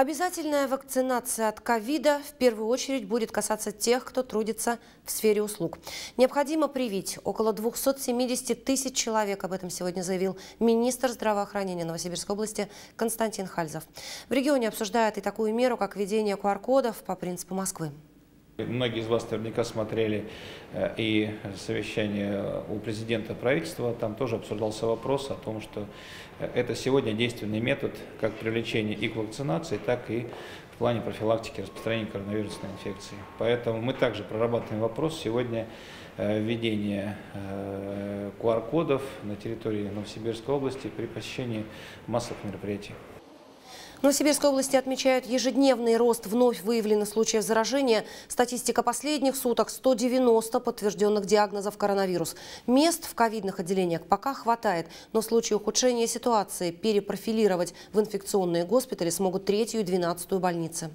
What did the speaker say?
Обязательная вакцинация от ковида в первую очередь будет касаться тех, кто трудится в сфере услуг. Необходимо привить около 270 тысяч человек, об этом сегодня заявил министр здравоохранения Новосибирской области Константин Хальзов. В регионе обсуждают и такую меру, как введение QR-кодов по принципу Москвы. Многие из вас наверняка смотрели э, и совещание у президента правительства, там тоже обсуждался вопрос о том, что э, это сегодня действенный метод как привлечения и к вакцинации, так и в плане профилактики распространения коронавирусной инфекции. Поэтому мы также прорабатываем вопрос сегодня э, введения QR-кодов на территории Новосибирской области при посещении массовых мероприятий. В Новосибирской области отмечают ежедневный рост вновь выявленных случаев заражения. Статистика последних суток – 190 подтвержденных диагнозов коронавирус. Мест в ковидных отделениях пока хватает, но в случае ухудшения ситуации перепрофилировать в инфекционные госпитали смогут третью и двенадцатую больницы.